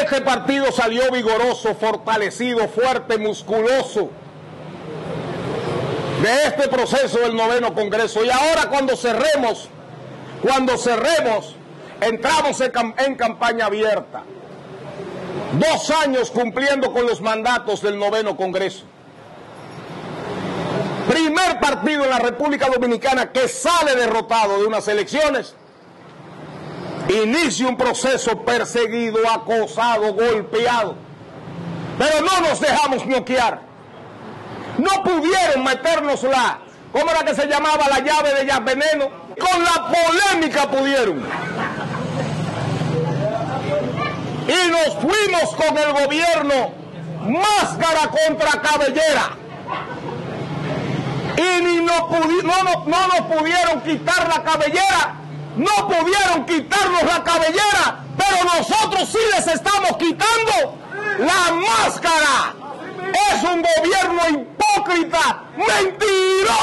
Este partido salió vigoroso, fortalecido, fuerte, musculoso de este proceso del noveno Congreso. Y ahora cuando cerremos, cuando cerremos, entramos en, campaña abierta. Dos años cumpliendo con los mandatos del noveno Congreso. Primer partido en la República Dominicana que sale derrotado de unas elecciones. Inicia un proceso perseguido, acosado, golpeado. Pero no nos dejamos bloquear. No pudieron meternos la, ¿cómo era que se llamaba la llave de veneno? Con la polémica pudieron. Y nos fuimos con el gobierno máscara contra cabellera. Y ni no, no, no nos pudieron quitar la cabellera, no pudieron quitarnos la cabellera, pero nosotros sí les estamos quitando la máscara. Es un gobierno hipócrita, mentiroso